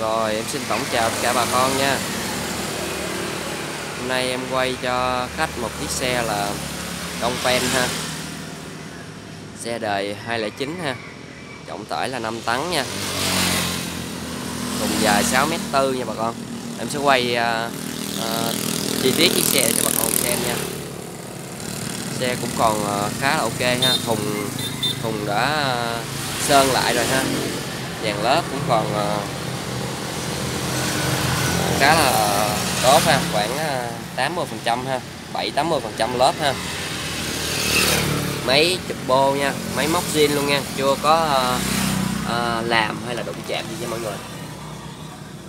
Rồi em xin tổng chào tất cả bà con nha. Hôm nay em quay cho khách một chiếc xe là Đông Pen ha. Xe đời 209 ha. Trọng tải là 5 tấn nha. Thùng dài 6m4 nha bà con. Em sẽ quay uh, uh, chi tiết chiếc xe cho bà con xem nha. Xe cũng còn uh, khá là ok ha. Thùng thùng đã uh, sơn lại rồi ha. Dàn lớp cũng còn uh, khá là tốt ha khoảng ờ, 80 phần trăm ha 7 80 phần trăm lớp ha. Máy chụp bô nha máy móc zin luôn nha chưa có uh, uh, làm hay là đụng chạm gì nha mọi người.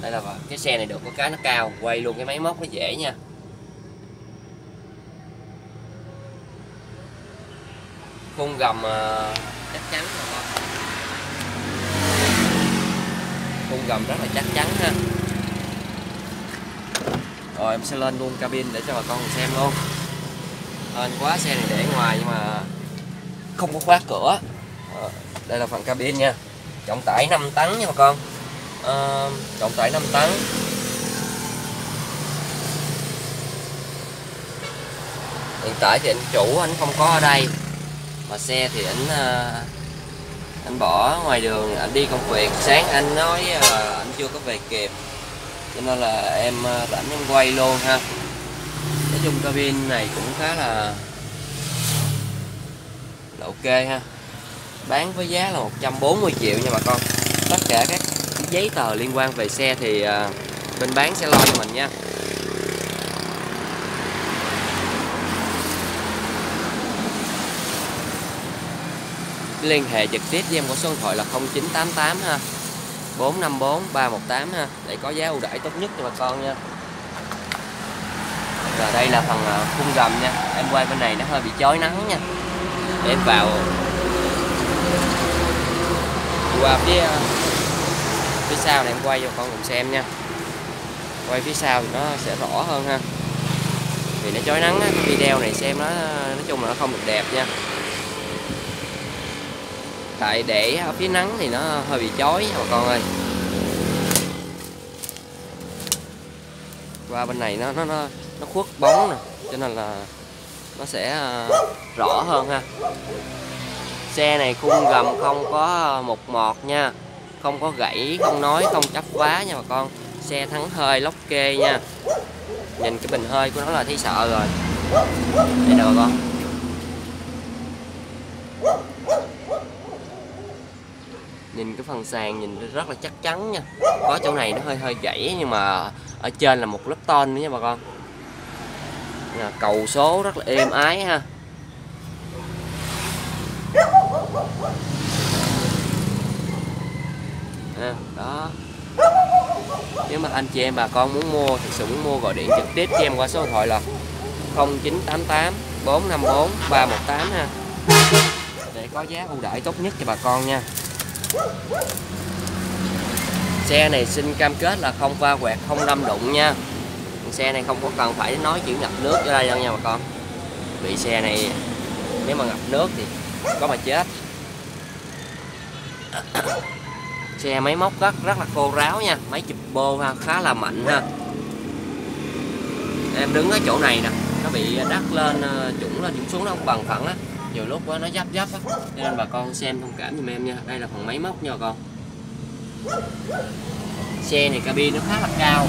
Đây là cái xe này được có cái nó cao quay luôn cái máy móc nó dễ nha. Khung gầm uh, chắc chắn khung gầm rất là chắc chắn ha rồi em sẽ lên luôn cabin để cho bà con xem luôn. Hên quá xe này để ngoài nhưng mà không có khóa cửa. À, đây là phần cabin nha. Trọng tải 5 tấn nha bà con. À, trọng tải 5 tấn. Hiện tại thì anh chủ anh không có ở đây. Mà xe thì anh ờ, anh bỏ ngoài đường anh đi công việc. Sáng anh nói anh chưa có về kịp cho nên là em ờ, rảnh em quay luôn ha. Nói chung cabin này cũng khá là là ok ha. Bán với giá là 140 triệu nha bà con. Tất cả các giấy tờ liên quan về xe thì ờ, bên bán sẽ lo cho mình nha. Liên hệ trực tiếp với em có số điện thoại là 0988 ha. 454 318 ha. Để có giá ưu đãi tốt nhất cho bà con nha. Và đây là phần ờ, khung gầm nha. Em quay bên này nó hơi bị chói nắng nha. Để em vào qua phía ờ, phía sau này em quay cho con cùng xem nha. Quay phía sau thì nó sẽ rõ hơn ha. Vì nó chói nắng á, cái video này xem nó ờ, nói chung là nó không được đẹp nha tại để ở phía nắng thì nó hơi bị chói nha bà con ơi. Qua bên này nó nó nó nó khuất bóng nè, cho nên là nó sẽ à, rõ hơn ha. Xe này khung gầm không có một mọt nha, không có gãy, không nói, không chắp vá nha bà con. Xe thắng hơi lóc kê nha. Nhìn cái bình hơi của nó là thấy sợ rồi. Đây nè bà con. Nhìn cái phần sàn nhìn rất là chắc chắn nha. Có chỗ này nó hơi hơi gãy nhưng mà ở trên là một lớp ton nữa nha bà con. Cầu số rất là êm ái ha. À, đó. Nếu mà anh chị em bà con muốn mua thì sự muốn mua gọi điện trực tiếp cho em qua số điện thoại là 0988 454 318 ha để có giá ưu đãi tốt nhất cho bà con nha xe này xin cam kết là không va quẹt, không đâm đụng nha. Xe này không có cần phải nói chuyện ngập nước ở đây đâu nha bà con. Bị xe này, nếu mà ngập nước thì có mà chết. Xe máy móc rất rất là khô ráo nha. Máy chụp bô ha, khá là mạnh ha. Em đứng ở chỗ này nè, nó bị đắt lên ờ, trũng lên trũng xuống nó không bằng phẳng á nhiều lúc nó dấp dấp á. Cho nên bà con xem thông cảm giùm em nha. Đây là phần máy móc nha bà con. Xe này cabin nó khá là cao.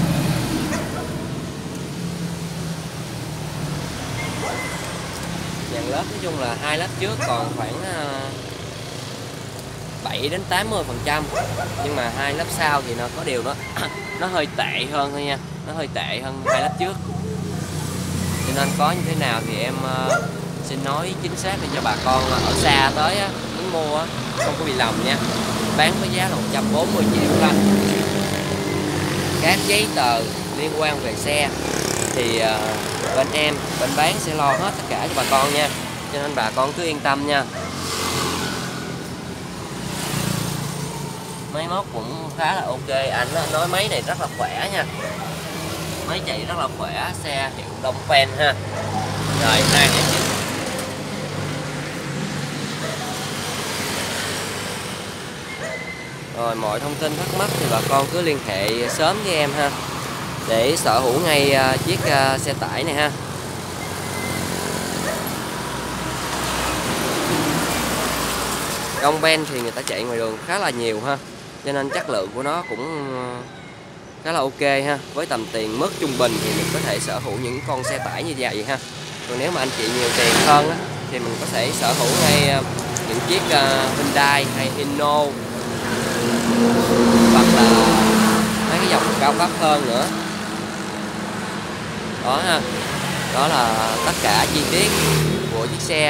Dàn lớp nói chung là hai lớp trước còn khoảng à, 7 đến 80 phần trăm. Nhưng mà hai lớp sau thì nó có điều nó nó hơi tệ hơn thôi nha. Nó hơi tệ hơn hai lớp trước. Cho nên có như thế nào thì em à, xin nói chính xác để cho bà con ở xa tới á, muốn mua á, không có bị lầm nha. Bán với giá là 140 triệu thôi các giấy tờ liên quan về xe thì uh, bên em bên bán sẽ lo hết tất cả cho bà con nha. Cho nên bà con cứ yên tâm nha. Máy móc cũng khá là ok anh nói máy này rất là khỏe nha. Máy chạy rất là khỏe xe hiệu đông pen ha. Rồi hai rồi mọi thông tin thắc mắc thì bà con cứ liên hệ sớm với em ha. Để sở hữu ngay à, chiếc à, xe tải này ha. Đông Ben thì người ta chạy ngoài đường khá là nhiều ha. Cho nên chất lượng của nó cũng à, khá là ok ha. Với tầm tiền mức trung bình thì mình có thể sở hữu những con xe tải như vậy ha. Còn nếu mà anh chị nhiều tiền hơn á, thì mình có thể sở hữu ngay những chiếc Hyundai hay Hino hoặc là mấy cái dòng cao cấp hơn nữa. Đó ha. Đó là tất cả chi tiết của chiếc xe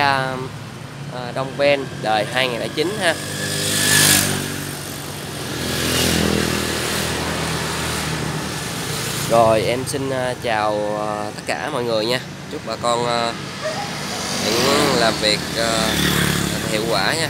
ờ, Đông Ben đời 2009 ha. Rồi, em xin ờ, chào ờ, tất cả mọi người nha. Chúc bà con những làm việc hiệu quả nha.